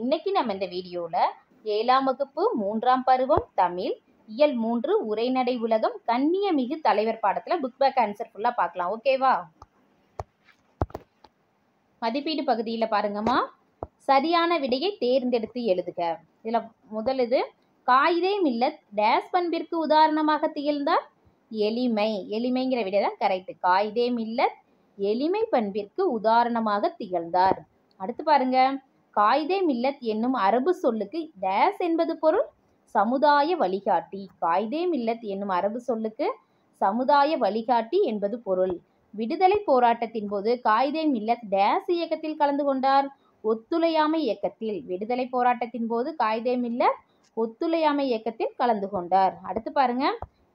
இன்னைக்கு நம்ம இந்த வீடியோவில் ஏழாம் வகுப்பு மூன்றாம் பருவம் தமிழ் இயல் மூன்று உரைநடை உலகம் கண்ணியமிகு தலைவர் பாடத்தில் புக் பேக் ஆன்சர் ஃபுல்லாக பார்க்கலாம். ஓகேவா மதிப்பீடு பகுதியில் பாருங்கம்மா. சரியான விடையை தேர்ந்தெடுத்து எழுதுக. இதில் முதல் இது காயிதே மில்லத் டேஸ் பண்பிற்கு உதாரணமாக திகழ்ந்தார் எளிமை. எளிமைங்கிற விடை தான் கரெக்ட் காயிதே மில்லத் எளிமை பண்பிற்கு உதாரணமாக திகழ்ந்தார். அடுத்து பாருங்க காயிதே மில்லத் என்னும் அரபு சொல்லுக்கு டேஸ் என்பது பொருள் சமுதாய வழிகாட்டி. காய்தே மில்லத் என்னும் அரபு சொல்லுக்கு சமுதாய வழிகாட்டி என்பது பொருள். விடுதலை போராட்டத்தின் போது காயிதே மில்லத் டேஸ் இயக்கத்தில் கலந்து கொண்டார். ஒத்துழையாமை இயக்கத்தில் விடுதலை போராட்டத்தின் போது காயிதே மில்லத் ஒத்துழையாமை இயக்கத்தில் கலந்து கொண்டார். அடுத்து பாருங்க.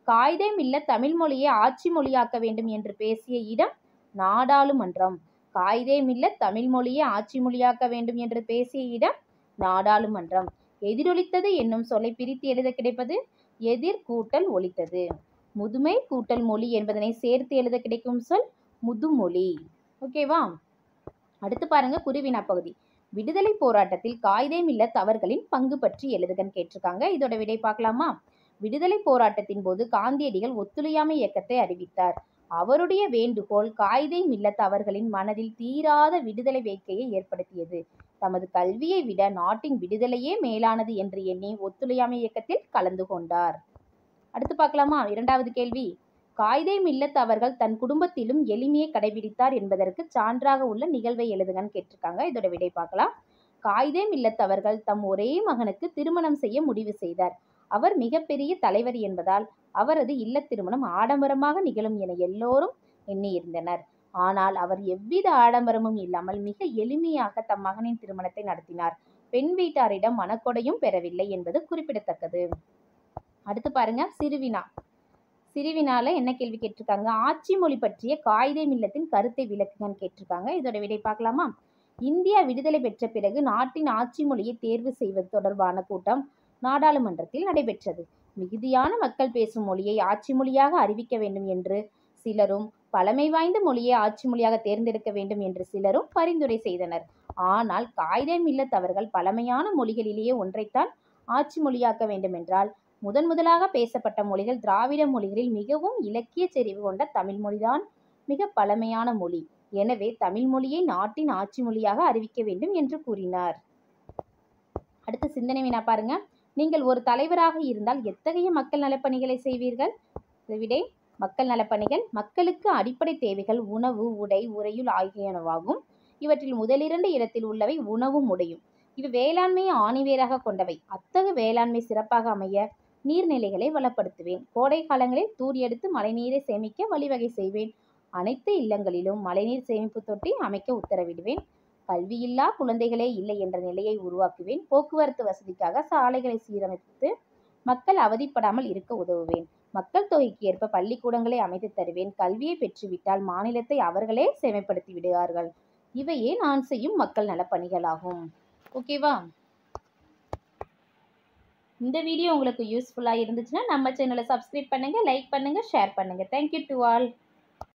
காயிதே மில்லத் தமிழ் மொழியை ஆட்சி மொழியாக்க வேண்டும் என்று பேசிய இடம் நாடாளுமன்றம். காயிதேமில்ல தமிழ் மொழியை ஆட்சி மொழியாக்க வேண்டும் என்று பேசிய இடம் நாடாளுமன்றம். எதிரொலித்தது என்னும் சொல்லை பிரித்து எழுத கிடைப்பது எதிர் கூட்டல் ஒலித்தது. முதுமை கூட்டல் மொழி என்பதனை சேர்த்து எழுத கிடைக்கும் சொல் முதுமொழி. ஓகேவா அடுத்து பாருங்க குருவினா பகுதி. விடுதலை போராட்டத்தில் காயிதே மில்லத் தவறுகளின் பங்கு பற்றி எழுதுகன்னு கேட்டிருக்காங்க. இதோட விடை பார்க்கலாமா? விடுதலை போராட்டத்தின் போது காந்தியடிகள் ஒத்துழையாமை இயக்கத்தை அறிவித்தார். அவருடைய வேண்டுகோள் காயிதை மில்லத் அவர்களின் மனதில் தீராத விடுதலை வேட்கையை ஏற்படுத்தியது. தமது கல்வியை விட நாட்டின் விடுதலையே மேலானது என்று எண்ணி ஒத்துழையாமை இயக்கத்தில் கலந்து கொண்டார். அடுத்து பார்க்கலாமா? இரண்டாவது கேள்வி. காயிதே மில்லத் அவர்கள் தன் குடும்பத்திலும் எளிமையை கடைபிடித்தார் என்பதற்கு சான்றாக உள்ள நிகழ்வை எழுதுங்கன்னு கேட்டிருக்காங்க. இதோட விடை பார்க்கலாம். காயிதே மில்லத் அவர்கள் தம் ஒரே மகனுக்கு திருமணம் செய்ய முடிவு செய்தார். அவர் மிகப்பெரிய தலைவர் என்பதால் அவரது இல்லத் திருமணம் ஆடம்பரமாக நிகழும் என எல்லோரும் எண்ணியிருந்தனர். ஆனால் அவர் எவ்வித ஆடம்பரமும் இல்லாமல் மிக எளிமையாக தம் மகனின் திருமணத்தை நடத்தினார். பெண் வீட்டாரிடம் மனக்கொடையும் பெறவில்லை என்பது குறிப்பிடத்தக்கது. அடுத்து பாருங்க சிறுவினா. சிறுவினால என்ன கேள்வி கேட்டிருக்காங்க? ஆட்சி மொழி பற்றிய காயிதே மில்லத்தின் கருத்தை விளக்குங்கன்னு கேட்டிருக்காங்க. இதோட விடை பார்க்கலாமா? இந்தியா விடுதலை பெற்ற பிறகு நாட்டின் ஆட்சி மொழியை தேர்வு செய்வது தொடர்பான கூட்டம். நாடாளுமன்றத்தில் நடைபெற்றது. மிகுதியான மக்கள் பேசும் மொழியை ஆட்சி மொழியாக அறிவிக்க வேண்டும் என்று சிலரும் பழமை வாய்ந்த மொழியை ஆட்சி மொழியாக தேர்ந்தெடுக்க வேண்டும் என்று சிலரும் பரிந்துரை செய்தனர். ஆனால் காயிதே மில்லத் பழமையான மொழிகளிலேயே ஒன்றைத்தான் ஆட்சி மொழியாக்க வேண்டும் என்றால் முதன் முதலாக பேசப்பட்ட மொழிகள் திராவிட மொழிகளில் மிகவும் இலக்கிய செறிவு கொண்ட தமிழ் மொழிதான் மிக பழமையான மொழி. எனவே தமிழ் மொழியை நாட்டின் ஆட்சி மொழியாக அறிவிக்க வேண்டும் என்று கூறினார். அடுத்த சிந்தனை வினா பாருங்க. நீங்கள் ஒரு தலைவராக இருந்தால் எத்தகைய மக்கள் நலப்பணிகளை செய்வீர்கள்? விடை மக்கள் நலப்பணிகள் மக்களுக்கு அடிப்படை தேவைகள் உணவு உடை உறையுள் ஆகியனவாகும். இவற்றில் முதலிரண்டு இடத்தில் உள்ளவை உணவும் உடையும். இவை வேளாண்மையை ஆணிவேராக கொண்டவை. அத்தகு வேளாண்மை சிறப்பாக அமைய நீர்நிலைகளை வளப்படுத்துவேன். கோடை காலங்களில் தூர் எடுத்து மழைநீரை சேமிக்க வழிவகை செய்வேன். அனைத்து இல்லங்களிலும் மழைநீர் சேமிப்பு தொட்டி அமைக்க உத்தரவிடுவேன். கல்வியில்லா குழந்தைகளே இல்லை என்ற நிலையை உருவாக்குவேன். போக்குவரத்து வசதிக்காக சாலைகளை சீரமைத்து மக்கள் அவதிப்படாமல் இருக்க உதவுவேன். மக்கள் தொகைக்கு ஏற்ப பள்ளிக்கூடங்களை அமைத்து தருவேன். கல்வியை பெற்றுவிட்டால் மாநிலத்தை அவர்களே சேமைப்படுத்தி விடுவார்கள். இவையே நான் செய்யும் மக்கள் நலப்பணிகளாகும். ஓகேவா இந்த வீடியோ உங்களுக்கு யூஸ்ஃபுல்லாக இருந்துச்சுன்னா நம்ம சேனலை சப்ஸ்கிரைப் பண்ணுங்கள் லைக் பண்ணுங்கள் ஷேர் பண்ணுங்கள் தேங்க்யூ டு ஆல்